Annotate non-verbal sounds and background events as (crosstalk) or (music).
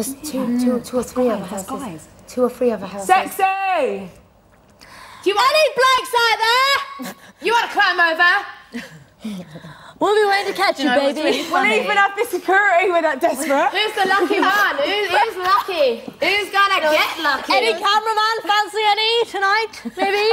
There's mm. two or three other us. houses. guys. Two or three other houses. Sexy! Do you want any blokes out there? (laughs) You want to climb over? (laughs) We'll be waiting to catch you, know baby. We'll even have the security with that desperate. Who's the lucky (laughs) one? Who's, who's lucky? Who's gonna get lucky? Any cameraman fancy any tonight, maybe?